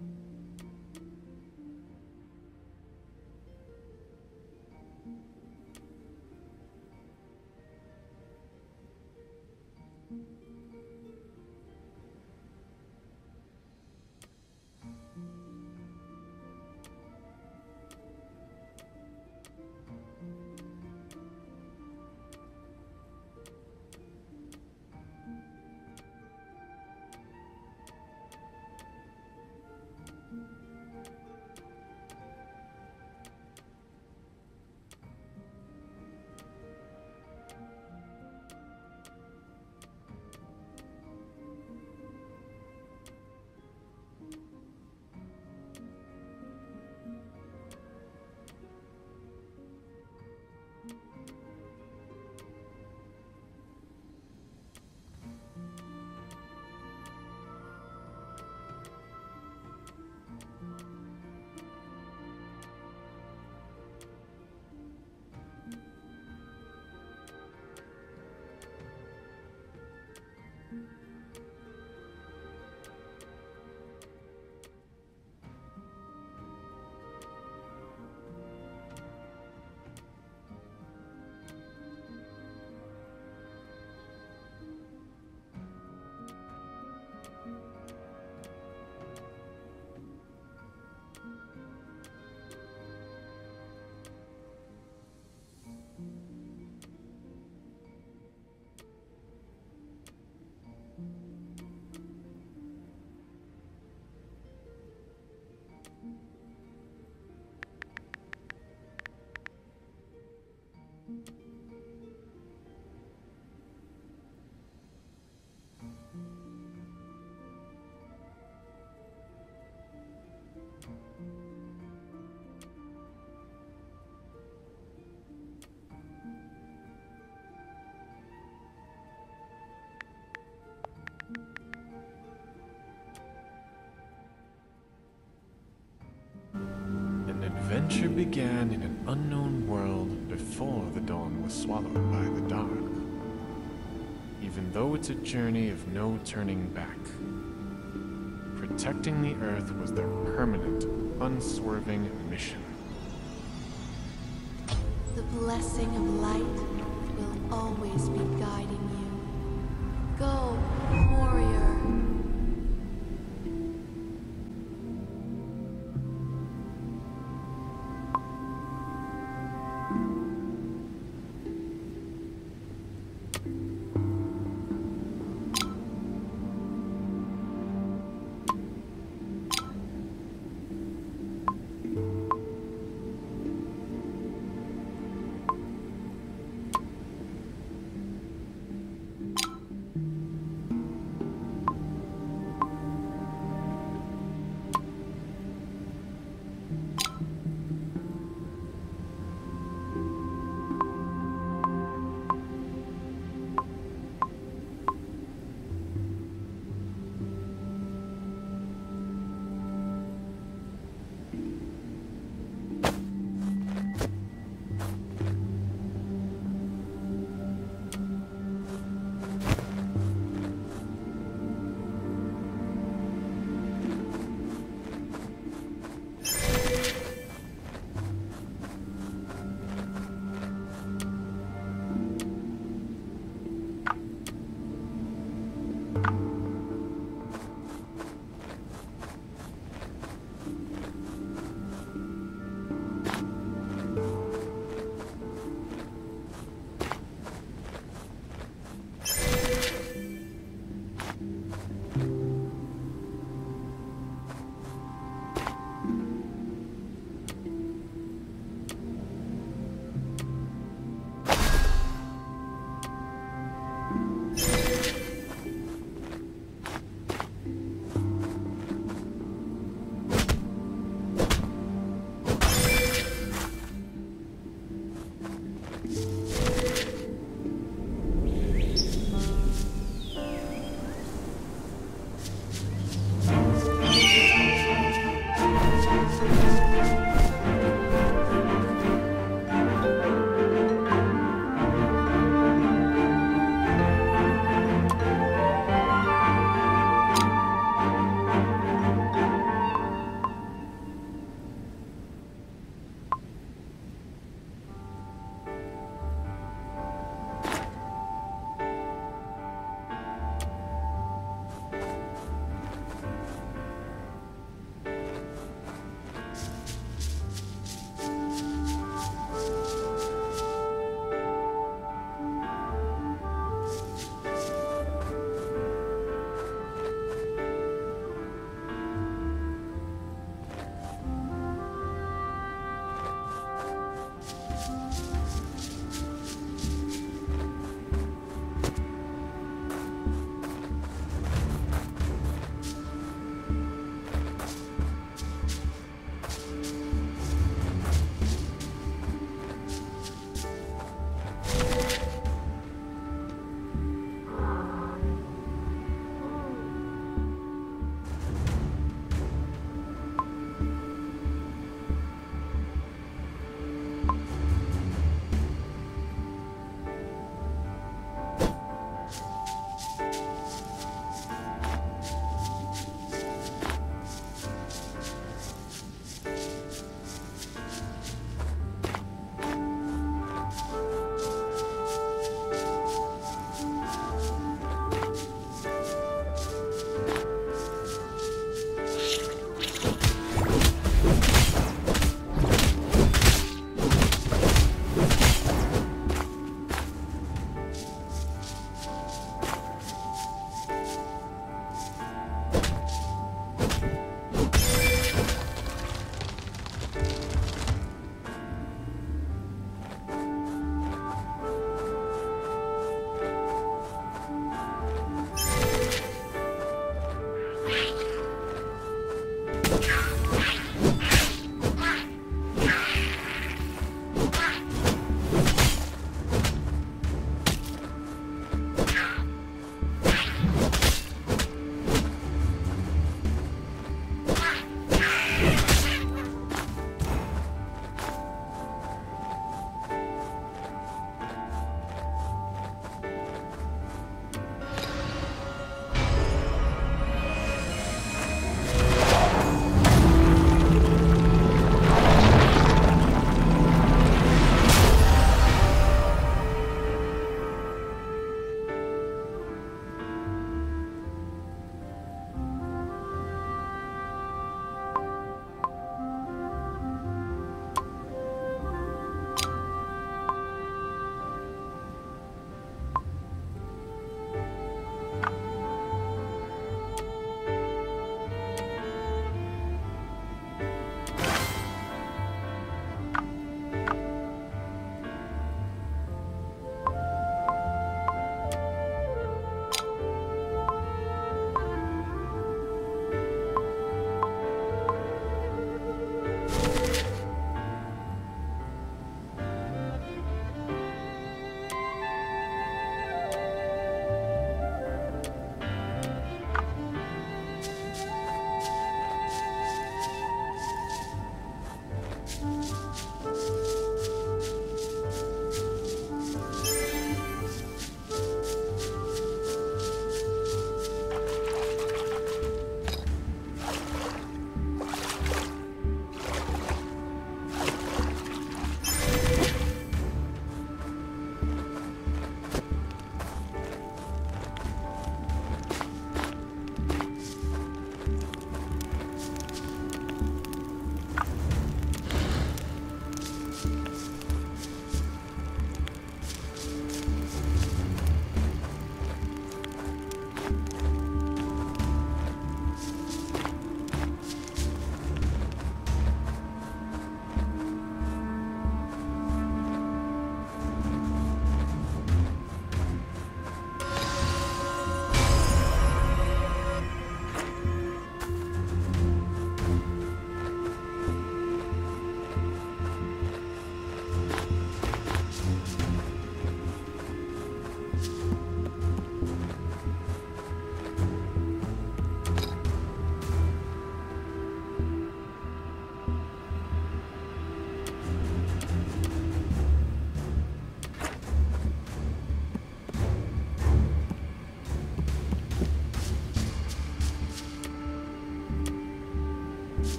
An adventure began in an unknown world before the dawn was swallowed by the dark. Even though it's a journey of no turning back, protecting the Earth was their permanent, unswerving mission. The blessing of light will always be guiding you. Go, warrior.